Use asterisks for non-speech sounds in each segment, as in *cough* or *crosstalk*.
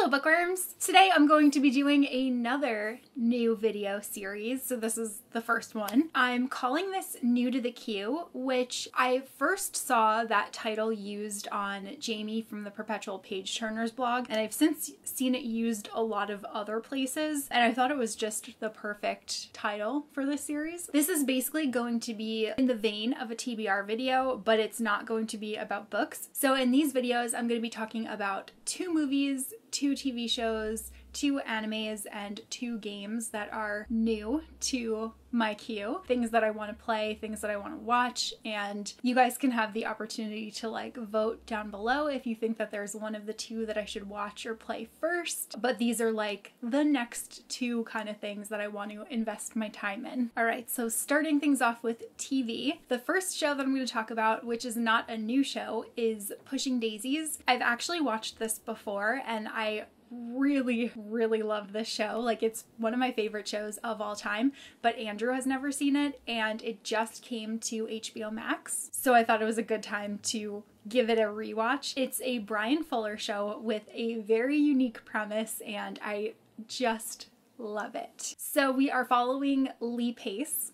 Hello bookworms! Today I'm going to be doing another new video series, so this is the first one. I'm calling this New to the Queue, which I first saw that title used on Jamie from the Perpetual Page Turners blog, and I've since seen it used a lot of other places, and I thought it was just the perfect title for this series. This is basically going to be in the vein of a TBR video, but it's not going to be about books. So in these videos, I'm going to be talking about two movies, two TV shows, two animes, and two games that are new to my queue. Things that I want to play, things that I want to watch, and you guys can have the opportunity to like vote down below if you think that there's one of the two that I should watch or play first. But these are like the next two kind of things that I want to invest my time in. All right, so starting things off with TV, the first show that I'm going to talk about, which is not a new show, is Pushing Daisies. I've actually watched this before and I really, really love this show. Like, it's one of my favorite shows of all time, but Andrew has never seen it, and it just came to HBO Max. So I thought it was a good time to give it a rewatch. It's a Bryan Fuller show with a very unique premise, and I just love it. So we are following Lee Pace,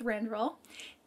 Thranduil,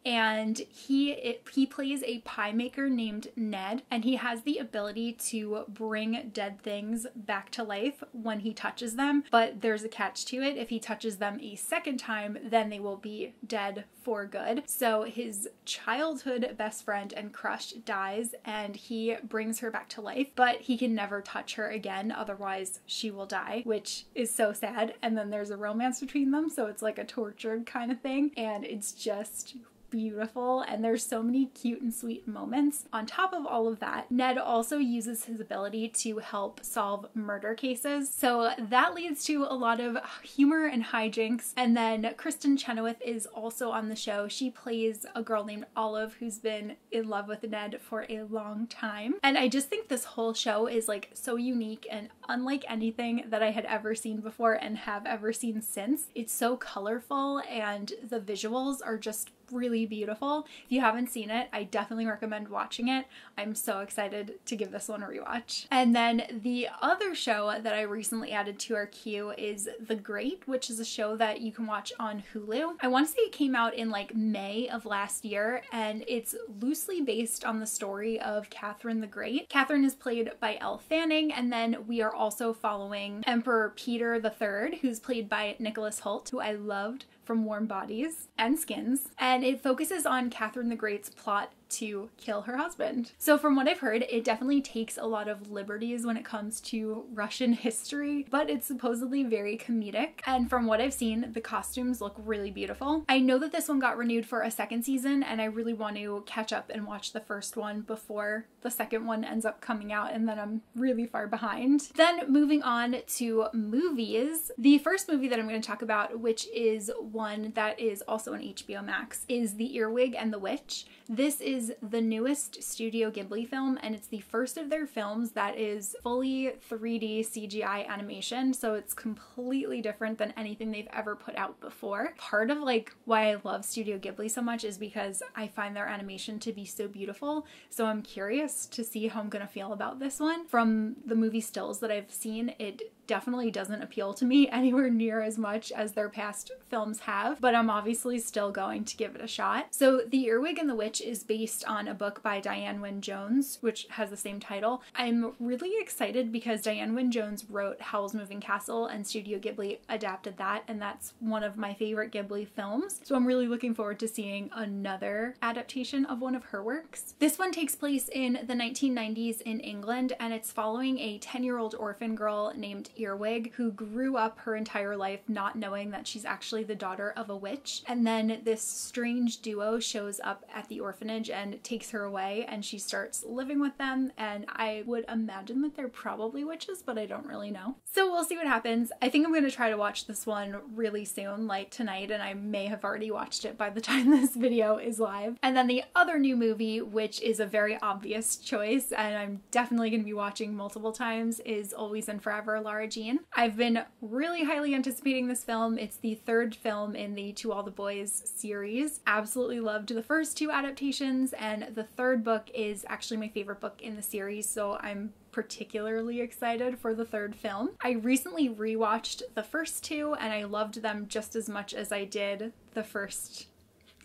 and he it, he plays a pie maker named Ned and he has the ability to bring dead things back to life when he touches them. But there's a catch to it. If he touches them a second time then they will be dead for good. So his childhood best friend and crush dies and he brings her back to life but he can never touch her again. Otherwise she will die which is so sad. And then there's a romance between them so it's like a tortured kind of thing. And it's just beautiful and there's so many cute and sweet moments. On top of all of that, Ned also uses his ability to help solve murder cases. So that leads to a lot of humor and hijinks. And then Kristin Chenoweth is also on the show. She plays a girl named Olive who's been in love with Ned for a long time. And I just think this whole show is like so unique and unlike anything that I had ever seen before and have ever seen since. It's so colorful and the visuals are just really beautiful. If you haven't seen it, I definitely recommend watching it. I'm so excited to give this one a rewatch. And then the other show that I recently added to our queue is The Great, which is a show that you can watch on Hulu. I want to say it came out in like May of last year, and it's loosely based on the story of Catherine the Great. Catherine is played by Elle Fanning, and then we are also following Emperor Peter III, who's played by Nicholas Hoult, who I loved from Warm Bodies and Skins, and it focuses on Catherine the Great's plot to kill her husband. So, from what I've heard, it definitely takes a lot of liberties when it comes to Russian history, but it's supposedly very comedic. And from what I've seen, the costumes look really beautiful. I know that this one got renewed for a second season, and I really want to catch up and watch the first one before the second one ends up coming out, and then I'm really far behind. Then, moving on to movies, the first movie that I'm going to talk about, which is one that is also on HBO Max, is The Earwig and the Witch. This is the newest Studio Ghibli film, and it's the first of their films that is fully 3D CGI animation, so it's completely different than anything they've ever put out before. Part of like why I love Studio Ghibli so much is because I find their animation to be so beautiful, so I'm curious to see how I'm gonna feel about this one. From the movie stills that I've seen, it definitely doesn't appeal to me *laughs* anywhere near as much as their past films have, but I'm obviously still going to give it a shot. So, The Earwig and the Witch is based on a book by Diane Wynne Jones, which has the same title. I'm really excited because Diane Wynne Jones wrote Howl's Moving Castle and Studio Ghibli adapted that, and that's one of my favorite Ghibli films. So, I'm really looking forward to seeing another adaptation of one of her works. This one takes place in the 1990s in England, and it's following a 10 year old orphan girl named Earwig, who grew up her entire life not knowing that she's actually the daughter of a witch. And then this strange duo shows up at the orphanage and takes her away, and she starts living with them. And I would imagine that they're probably witches, but I don't really know. So we'll see what happens. I think I'm going to try to watch this one really soon, like tonight, and I may have already watched it by the *laughs* time this video is live. And then the other new movie, which is a very obvious choice, and I'm definitely going to be watching multiple times, is Always and Forever Lara Jean. I've been really highly anticipating this film. It's the third film in the To All the Boys series. Absolutely loved the first two adaptations, and the third book is actually my favorite book in the series, so I'm particularly excited for the third film. I recently rewatched the first two and I loved them just as much as I did the first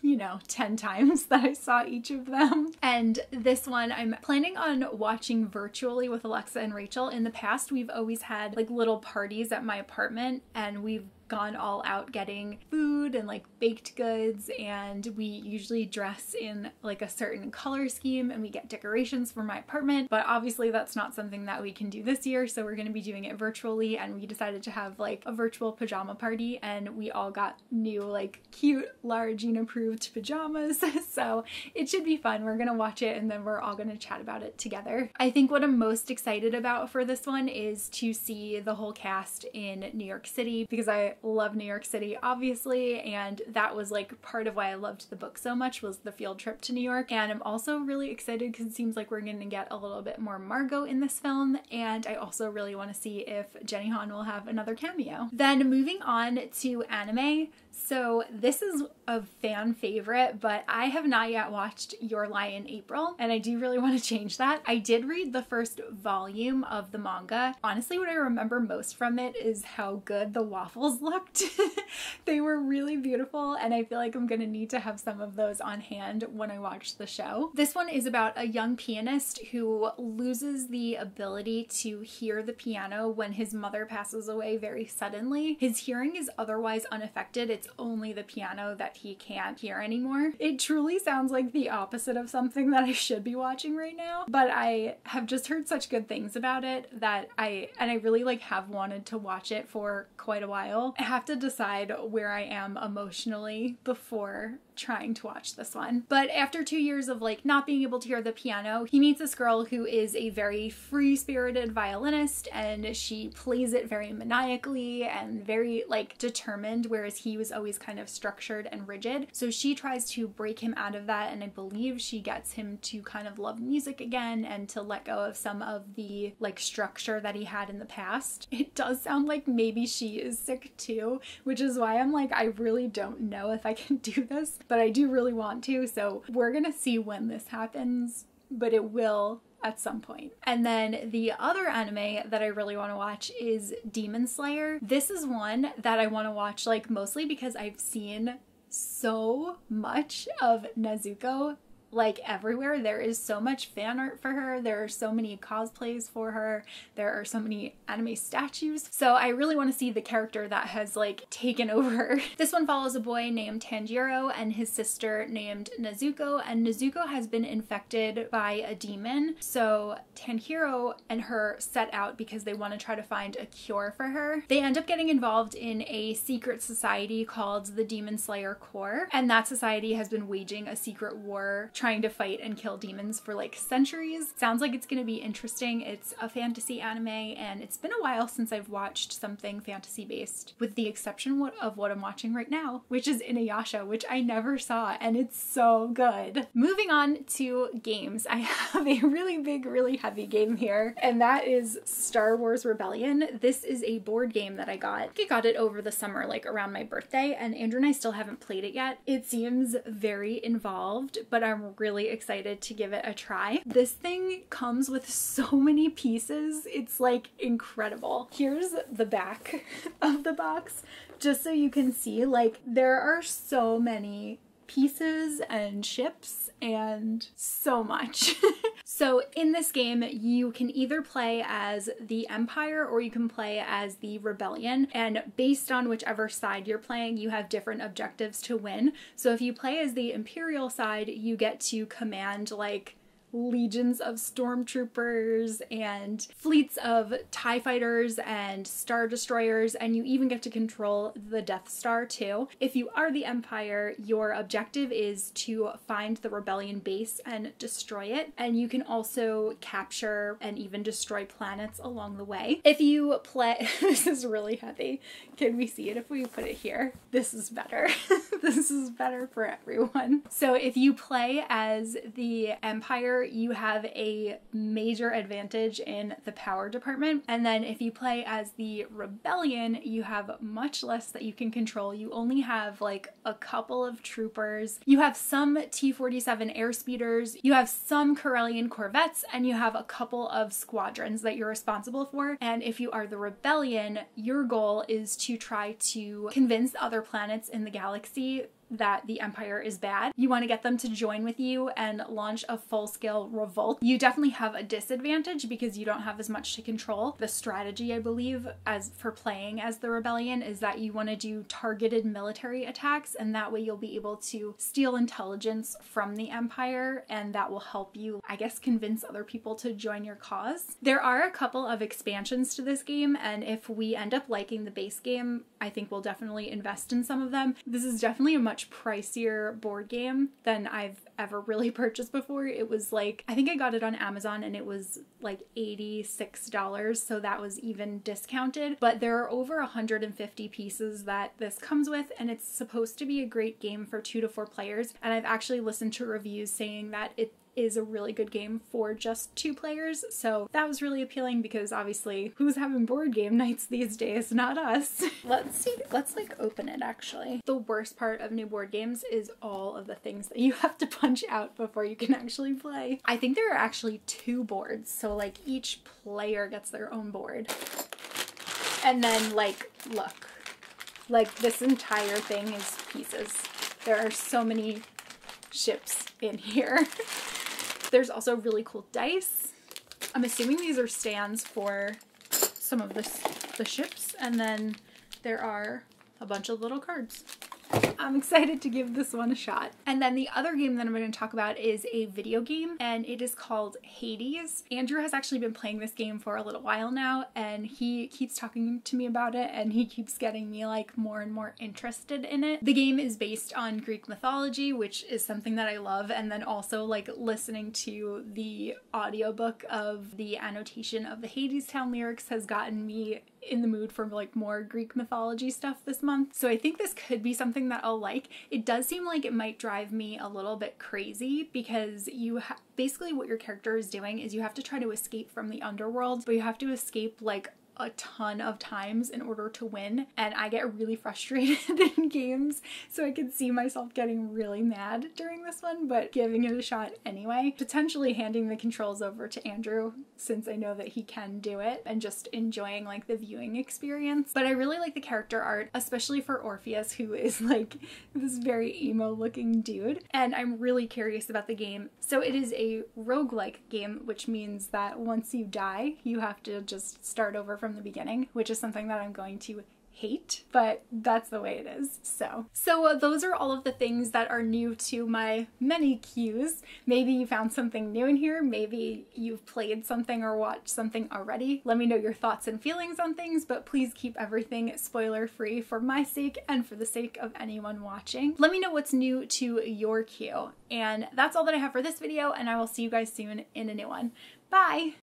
you know, 10 times *laughs* that I saw each of them. And this one I'm planning on watching virtually with Alexa and Rachel. In the past, we've always had like little parties at my apartment and we've gone all out getting food and like baked goods and we usually dress in like a certain color scheme and we get decorations for my apartment but obviously that's not something that we can do this year so we're going to be doing it virtually and we decided to have like a virtual pajama party and we all got new like cute Lara approved pajamas *laughs* so it should be fun. We're going to watch it and then we're all going to chat about it together. I think what I'm most excited about for this one is to see the whole cast in New York City because I love New York City, obviously, and that was like part of why I loved the book so much was the field trip to New York. And I'm also really excited because it seems like we're going to get a little bit more Margot in this film, and I also really want to see if Jenny Han will have another cameo. Then moving on to anime, so this is a fan favorite, but I have not yet watched Your Lie in April, and I do really want to change that. I did read the first volume of the manga. Honestly, what I remember most from it is how good the waffles looked. *laughs* they were really beautiful, and I feel like I'm gonna need to have some of those on hand when I watch the show. This one is about a young pianist who loses the ability to hear the piano when his mother passes away very suddenly. His hearing is otherwise unaffected. It's only the piano that he can't hear anymore. It truly sounds like the opposite of something that I should be watching right now, but I have just heard such good things about it that I, and I really like have wanted to watch it for quite a while. I have to decide where I am emotionally before trying to watch this one. But after two years of like not being able to hear the piano, he meets this girl who is a very free spirited violinist and she plays it very maniacally and very like determined, whereas he was always kind of structured and rigid. So she tries to break him out of that, and I believe she gets him to kind of love music again and to let go of some of the like structure that he had in the past. It does sound like maybe she is sick too, which is why I'm like, I really don't know if I can *laughs* do this but I do really want to. So we're to see when this happens, but it will at some point. And then the other anime that I really want to watch is Demon Slayer. This is one that I want to watch like mostly because I've seen so much of Nezuko like everywhere. There is so much fan art for her. There are so many cosplays for her. There are so many anime statues. So I really want to see the character that has like taken *laughs* over. this one follows a boy named Tanjiro and his sister named Nezuko and Nezuko has been infected by a demon. So Tanjiro and her set out because they want to try to find a cure for her. They end up getting involved in a secret society called the Demon Slayer Corps and that society has been waging a secret war trying to fight and kill demons for like centuries. Sounds like it's to be interesting. It's a fantasy anime, and it's been a while since I've watched something fantasy based, with the exception of what I'm watching right now, which is Inuyasha, which I never saw, and it's so good. Moving on to games, I *laughs* have a really big, really heavy game here, and that is Star Wars Rebellion. This is a board game that I got. I got it over the summer, like around my birthday, and Andrew and I still haven't played it yet. It seems very involved, but I'm really excited to give it a try. This thing comes with so many pieces. It's like incredible. Here's the back *laughs* of the box just so you can see like there are so many pieces and ships and so much. *laughs* so in this game, you can either play as the Empire or you can play as the Rebellion. And based on whichever side you're playing, you have different objectives to win. So if you play as the Imperial side, you get to command like legions of stormtroopers and fleets of TIE fighters and star destroyers, and you even get to control the Death Star too. If you are the Empire, your objective is to find the rebellion base and destroy it, and you can also capture and even destroy planets along the way. If you play, *laughs* this is really heavy. Can we see it if we put it here? This is better. *laughs* this is better for everyone. So if you play as the Empire, you have a major advantage in the power department. And then if you play as the rebellion, you have much less that you can control. You only have like a couple of troopers. You have some T-47 airspeeders. You have some Corellian corvettes and you have a couple of squadrons that you're responsible for. And if you are the rebellion, your goal is to try to convince other planets in the galaxy that the Empire is bad. You want to get them to join with you and launch a full scale revolt. You definitely have a disadvantage because you don't have as much to control. The strategy, I believe, as for playing as the rebellion is that you want to do targeted military attacks, and that way you'll be able to steal intelligence from the Empire, and that will help you, I guess, convince other people to join your cause. There are a couple of expansions to this game, and if we end up liking the base game, I think we'll definitely invest in some of them. This is definitely a much much pricier board game than I've ever really *laughs* purchased before. It was like, I think I got it on Amazon and it was like $86, so that was even discounted. But there are over 150 pieces that this comes with, and it's supposed to be a great game for two to four players. And I've actually listened to reviews saying that it is a really good game for just two players. So that was really appealing because obviously who's having board game *laughs* nights these days? Not us. *laughs* let's see, let's like open it actually. The worst part of new board games is all of the things that you *laughs* have to punch out before you can actually play. I think there are actually two boards. So like each player gets their own board. And then like, look, like this entire thing is pieces. There are so many ships in here. There's also really cool dice. I'm assuming these are stands for some of the, the ships. And then there are a bunch of little cards. *laughs* I'm excited to give this one a shot. And then the other game that I'm going to talk about is a video game and it is called Hades. Andrew has actually been playing this game for a little while now and he keeps talking to me about it and he keeps getting me like more and more interested in it. The game is based on Greek mythology, which is something that I love, and then also like listening to the audiobook of the annotation of the Hadestown lyrics has gotten me in the mood for like more Greek mythology stuff this month. So I think this could be something that I'll like. It does seem like it might drive me a little bit crazy because you basically what your character is doing is you have to try to escape from the underworld, but you have to escape like a ton of times in order to win and I get really *laughs* frustrated in games so I could see myself getting really mad during this one but giving it a shot anyway. Potentially handing the controls over to Andrew since I know that he can do it and just enjoying like the viewing experience. But I really like the character art especially for Orpheus who is *laughs* like this very emo looking dude and I'm really curious about the game. So it is a roguelike game which means that once you die you have to just start over from the beginning, which is something that I'm going to hate, but that's the way it is. So, so uh, those are all of the things that are new to my many queues. Maybe you found something new in here. Maybe you've played something or watched something already. Let me know your thoughts and feelings on things, but please keep everything spoiler free for my sake and for the sake of anyone watching. Let me know what's new to your queue. And that's all that I have for this video, and I will see you guys soon in a new one. Bye!